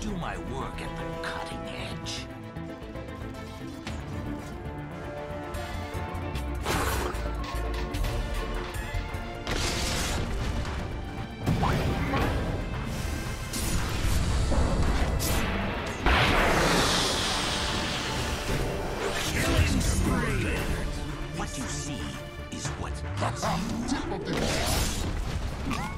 do my work at the cutting edge. What you see is what gets you.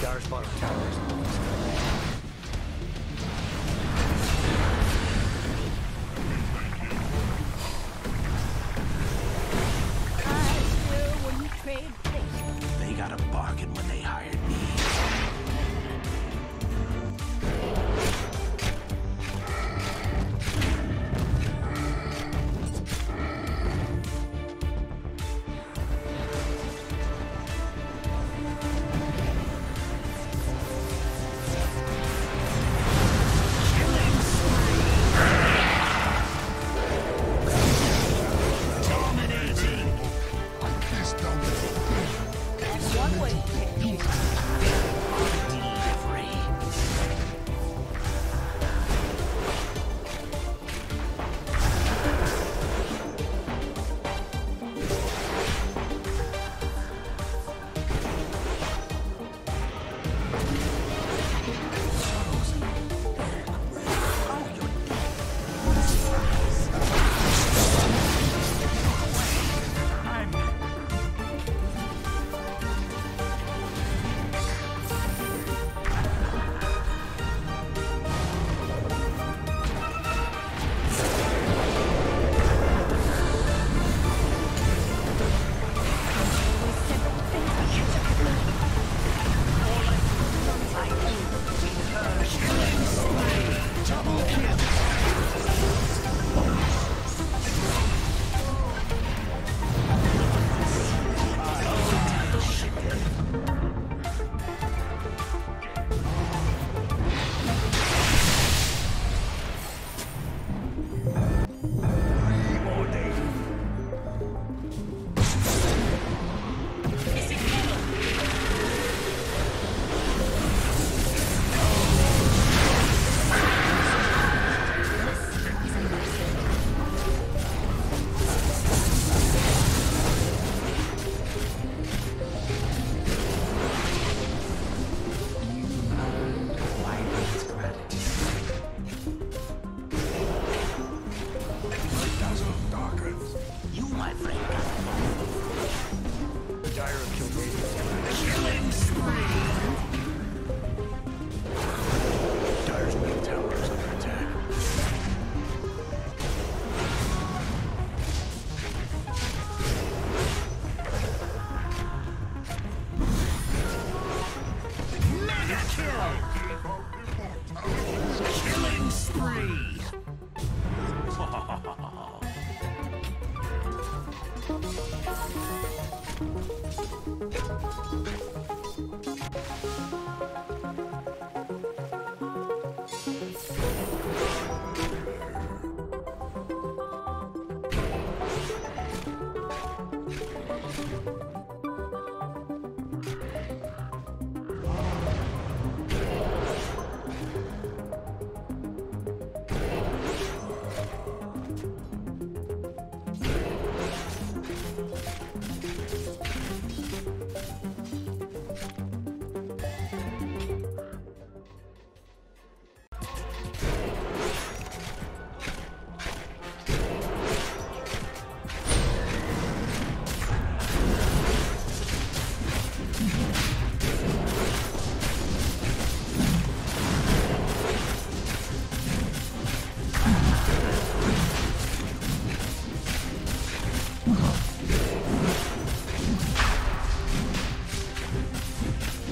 Dire's bottom tower 我已经用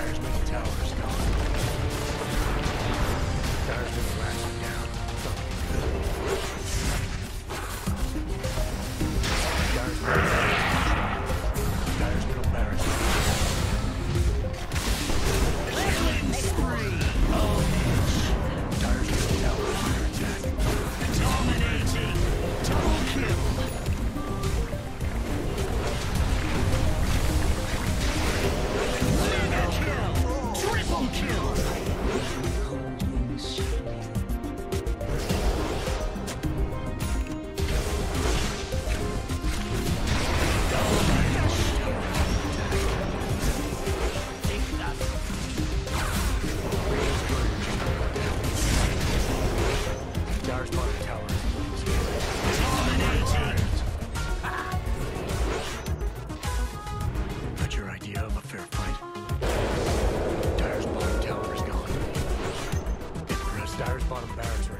Towers. bottom barracks right